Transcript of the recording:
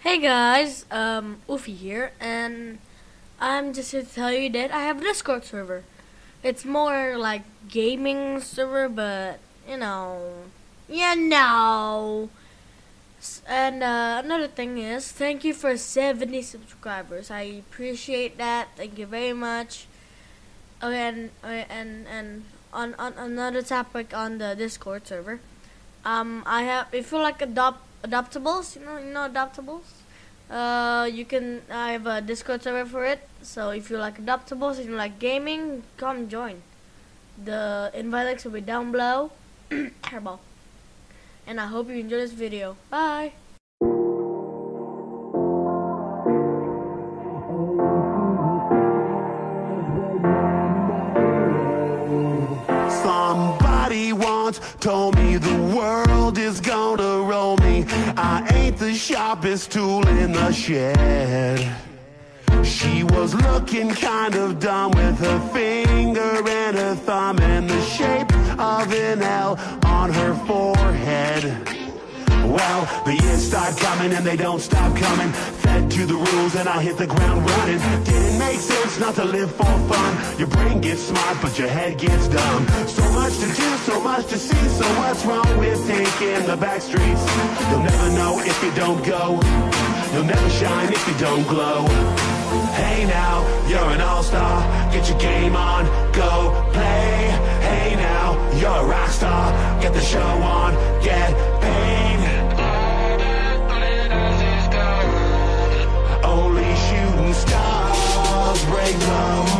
Hey guys, um, Ooffy here, and I'm just here to tell you that I have a Discord server. It's more like gaming server, but you know, you know. And uh, another thing is, thank you for 70 subscribers. I appreciate that. Thank you very much. Okay, and uh, and and on on another topic on the Discord server. Um, I have if you like adopt adoptables, you know, you know adoptables. Uh, you can I have a Discord server for it. So if you like adaptables and you like gaming, come join. The invite links will be down below. Hairball. And I hope you enjoy this video. Bye. Somebody once told me the world is gonna ain't the sharpest tool in the shed. She was looking kind of dumb with her finger and her thumb in the shape of an L on her forehead. Well, the years start coming and they don't stop coming. Fed to the rules and I hit the ground running. Didn't make sense not to live for fun. Your brain gets smart, but your head gets dumb. So much to do, so much to see. So what's wrong with taking the back streets? Don't go. You'll never shine if you don't glow. Hey now, you're an all-star. Get your game on, go play. Hey now, you're a rock star. Get the show on, get paid. Only shooting stars break the